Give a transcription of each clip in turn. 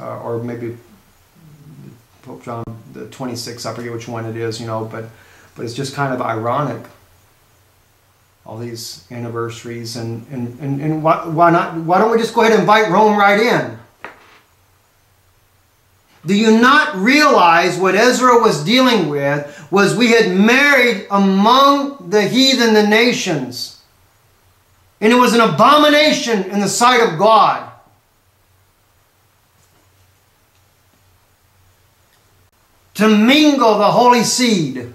uh, or maybe Pope John the 26th, I forget which one it is, you know, but but it's just kind of ironic. All these anniversaries and and and, and why, why not? Why don't we just go ahead and invite Rome right in? Do you not realize what Ezra was dealing with was we had married among the heathen the nations. And it was an abomination in the sight of God. To mingle the holy seed.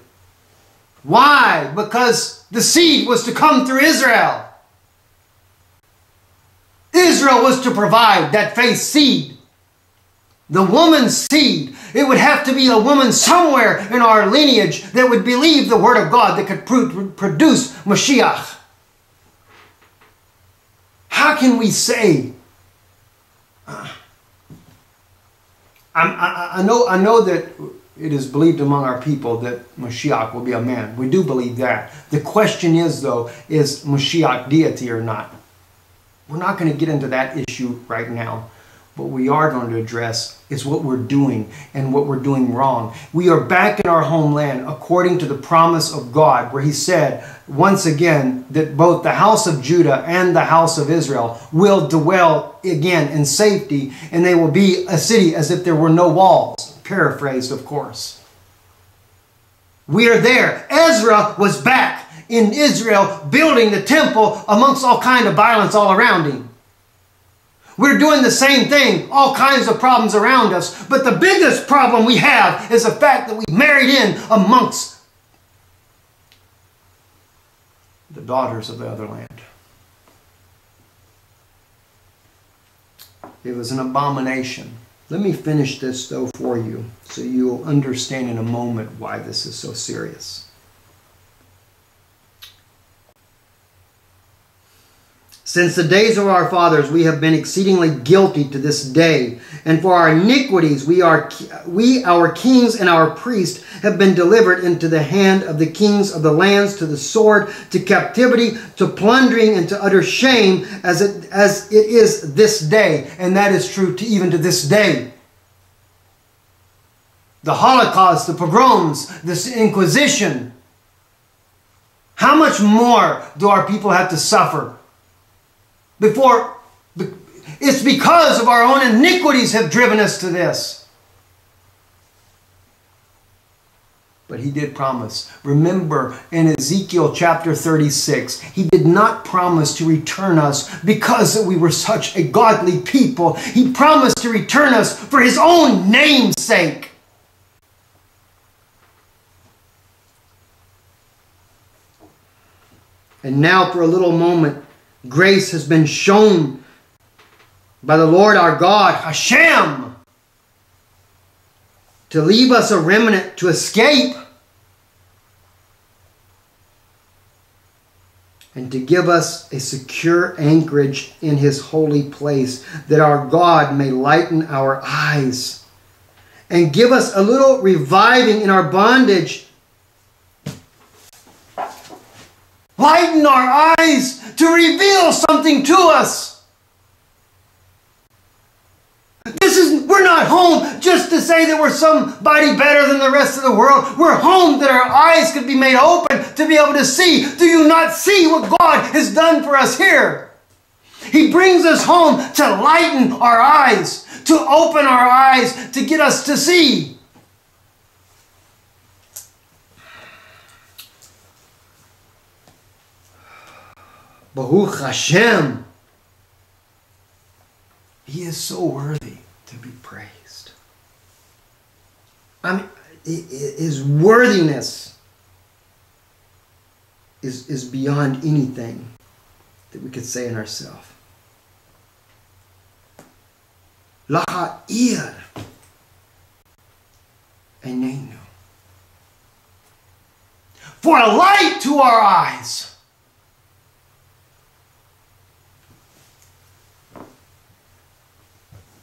Why? Because the seed was to come through Israel. Israel was to provide that faith seed. The woman's seed. It would have to be a woman somewhere in our lineage that would believe the word of God that could produce Mashiach. How can we say? Uh, I, I, know, I know that it is believed among our people that Mashiach will be a man. We do believe that. The question is, though, is Mashiach deity or not? We're not going to get into that issue right now. What we are going to address is what we're doing and what we're doing wrong. We are back in our homeland according to the promise of God, where He said once again that both the house of Judah and the house of Israel will dwell again in safety, and they will be a city as if there were no walls. Paraphrased, of course. We are there. Ezra was back in Israel building the temple amongst all kind of violence all around him. We're doing the same thing, all kinds of problems around us. But the biggest problem we have is the fact that we married in amongst the daughters of the other land. It was an abomination. Let me finish this though for you so you'll understand in a moment why this is so serious. Since the days of our fathers, we have been exceedingly guilty to this day, and for our iniquities, we are we, our kings and our priests, have been delivered into the hand of the kings of the lands, to the sword, to captivity, to plundering, and to utter shame, as it as it is this day, and that is true to even to this day. The Holocaust, the pogroms, this Inquisition. How much more do our people have to suffer? Before it's because of our own iniquities have driven us to this. But he did promise. Remember in Ezekiel chapter 36, he did not promise to return us because we were such a godly people. He promised to return us for his own name's sake. And now, for a little moment, Grace has been shown by the Lord our God, Hashem, to leave us a remnant to escape and to give us a secure anchorage in His holy place, that our God may lighten our eyes and give us a little reviving in our bondage. Lighten our eyes to reveal something to us. This is we're not home just to say that we're somebody better than the rest of the world. We're home that our eyes could be made open to be able to see. Do you not see what God has done for us here? He brings us home to lighten our eyes, to open our eyes, to get us to see. Baruch Hashem. He is so worthy to be praised. I mean, his worthiness is, is beyond anything that we could say in ourselves. Laha'ir Enenu. For a light to our eyes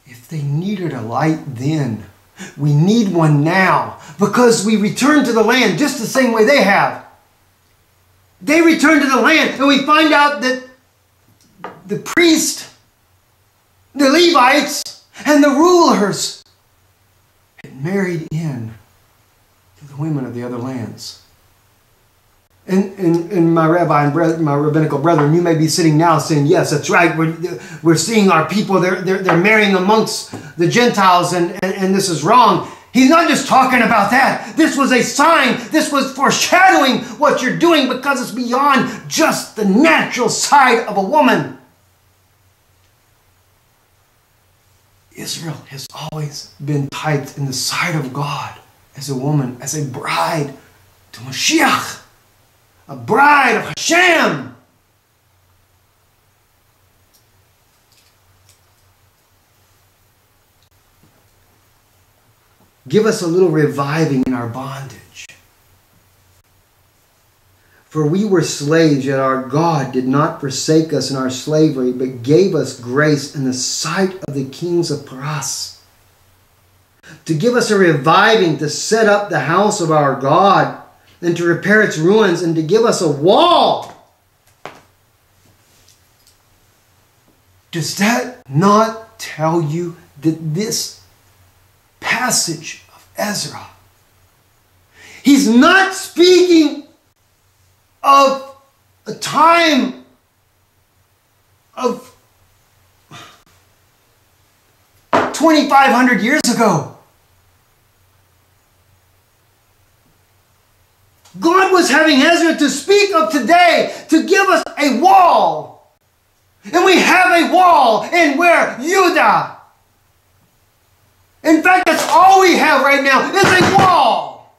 If they needed a light then, we need one now because we return to the land just the same way they have. They return to the land and we find out that the priest, the Levites, And the rulers had married in to the women of the other lands. And, and, and my rabbi and my rabbinical brethren, you may be sitting now saying, Yes, that's right. We're, we're seeing our people, they're, they're, they're marrying amongst the Gentiles, and, and, and this is wrong. He's not just talking about that. This was a sign. This was foreshadowing what you're doing because it's beyond just the natural side of a woman. Israel has always been typed in the side of God as a woman, as a bride to Mashiach, a bride of Hashem. Give us a little reviving in our bondage. For we were slaves, yet our God did not forsake us in our slavery, but gave us grace in the sight of the kings of Paras. To give us a reviving to set up the house of our God and to repair its ruins and to give us a wall. Does that not tell you that this passage of Ezra. He's not speaking of a time of 2,500 years ago. God was having Ezra to speak of today to give us a wall. And we have a wall in where Judah. In fact, that's all we have right now is a wall.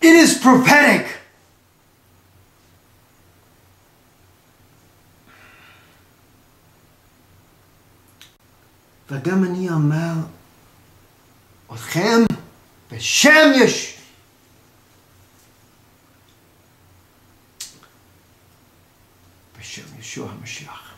It is prophetic. فَدَمَنِيَ مَا אתכם בשם יש בשם ישוע המשיח.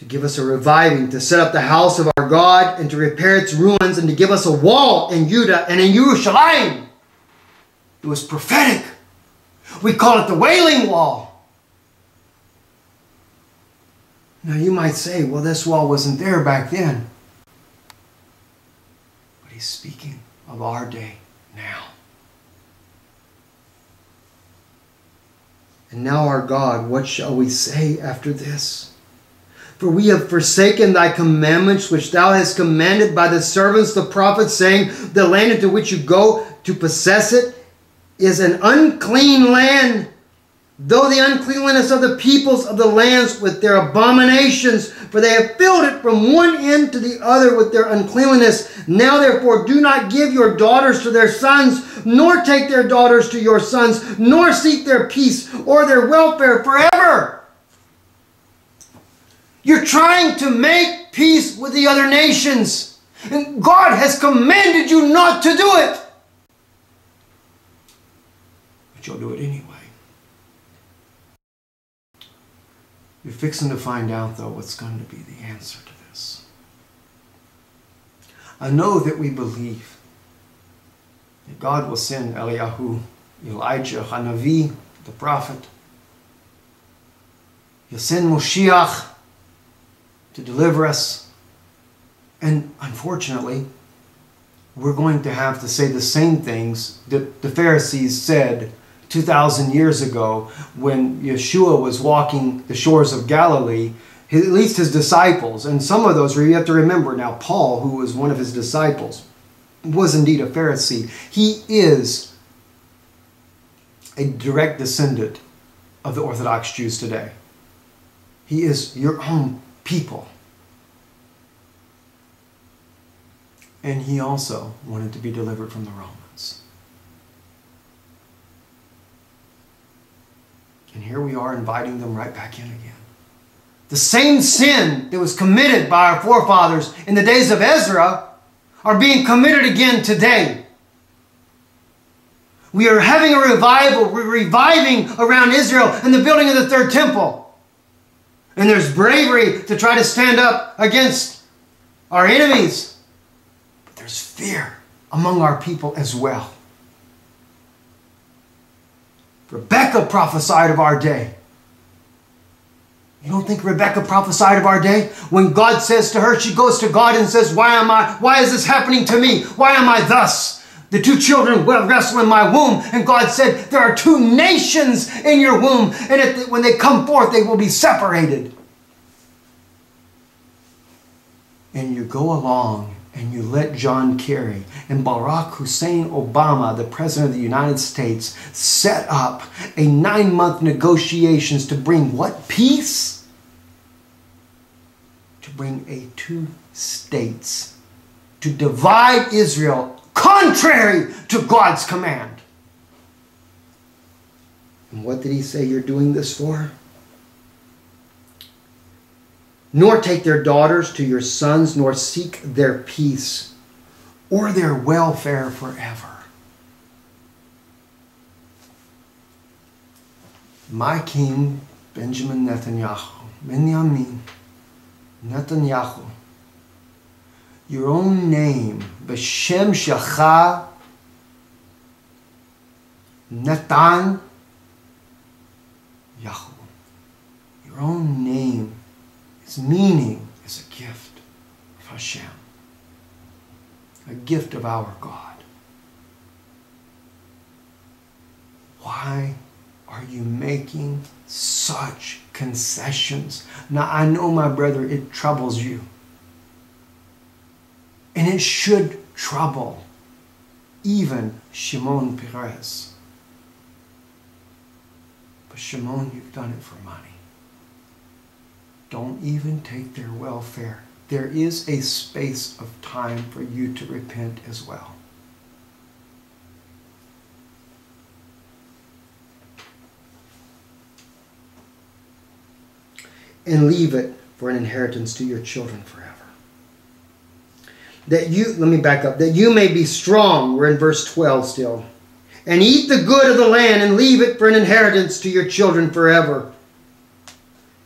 to give us a reviving, to set up the house of our God, and to repair its ruins, and to give us a wall in Judah and in Jerusalem. It was prophetic. We call it the Wailing Wall. Now you might say, well, this wall wasn't there back then. But he's speaking of our day now. And now, our God, what shall we say after this? For we have forsaken thy commandments which thou hast commanded by the servants, the prophets, saying, The land into which you go to possess it is an unclean land. Though the uncleanliness of the peoples of the lands with their abominations, for they have filled it from one end to the other with their uncleanliness. Now therefore do not give your daughters to their sons, nor take their daughters to your sons, nor seek their peace or their welfare forever. You're trying to make peace with the other nations. And God has commanded you not to do it. You'll do it anyway. You're fixing to find out, though, what's going to be the answer to this. I know that we believe that God will send Eliyahu, Elijah, Hanavi, the prophet. He'll send Moshiach to deliver us. And unfortunately, we're going to have to say the same things that the Pharisees said 2,000 years ago when Yeshua was walking the shores of Galilee, at least his disciples, and some of those, you have to remember now, Paul, who was one of his disciples, was indeed a Pharisee. He is a direct descendant of the Orthodox Jews today. He is your own people. And he also wanted to be delivered from the Romans. And here we are inviting them right back in again. The same sin that was committed by our forefathers in the days of Ezra are being committed again today. We are having a revival, we're reviving around Israel and the building of the third temple. And there's bravery to try to stand up against our enemies. But there's fear among our people as well. Rebecca prophesied of our day. You don't think Rebecca prophesied of our day? When God says to her, she goes to God and says, Why am I, why is this happening to me? Why am I thus? The two children will wrestle in my womb. And God said, There are two nations in your womb. And when they come forth, they will be separated. And you go along and you let John Kerry and Barack Hussein Obama, the President of the United States, set up a nine month negotiations to bring what peace? To bring a two states, to divide Israel contrary to God's command. And what did he say you're doing this for? Nor take their daughters to your sons, nor seek their peace or their welfare forever. My king, Benjamin Netanyahu, Benjamin Netanyahu, your own name, Beshem Shacha Netan Yahu, your own name its meaning is a gift of Hashem, a gift of our God. Why are you making such concessions? Now, I know, my brother, it troubles you. And it should trouble even Shimon Peres. But Shimon, you've done it for money. Don't even take their welfare. There is a space of time for you to repent as well. And leave it for an inheritance to your children forever. That you, let me back up, that you may be strong, we're in verse 12 still, and eat the good of the land and leave it for an inheritance to your children forever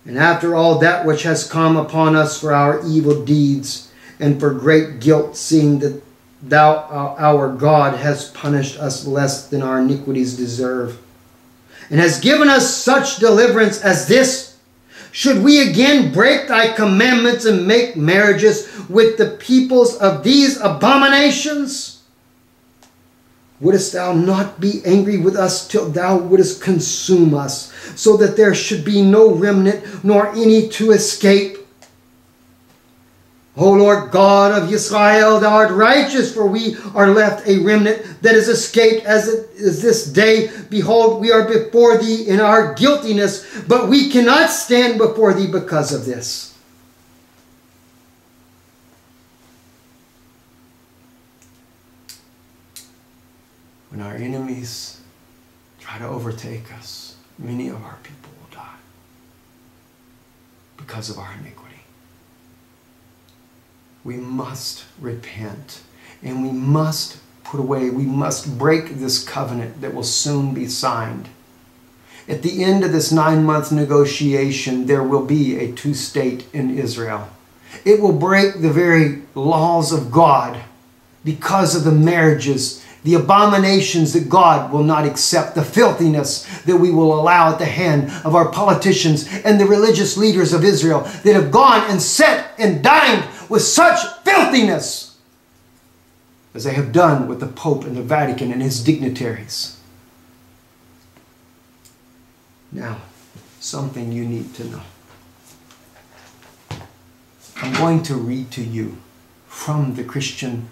and after all that which has come upon us for our evil deeds, and for great guilt, seeing that thou, uh, our God, has punished us less than our iniquities deserve, and has given us such deliverance as this, should we again break thy commandments and make marriages with the peoples of these abominations? Wouldst thou not be angry with us till thou wouldst consume us, so that there should be no remnant nor any to escape? O Lord God of Israel, thou art righteous, for we are left a remnant that is escaped as it is this day. Behold, we are before thee in our guiltiness, but we cannot stand before thee because of this. When our enemies try to overtake us, many of our people will die because of our iniquity. We must repent and we must put away, we must break this covenant that will soon be signed. At the end of this nine month negotiation, there will be a two state in Israel. It will break the very laws of God because of the marriages the abominations that God will not accept, the filthiness that we will allow at the hand of our politicians and the religious leaders of Israel that have gone and sat and dined with such filthiness as they have done with the Pope and the Vatican and his dignitaries. Now, something you need to know. I'm going to read to you from the Christian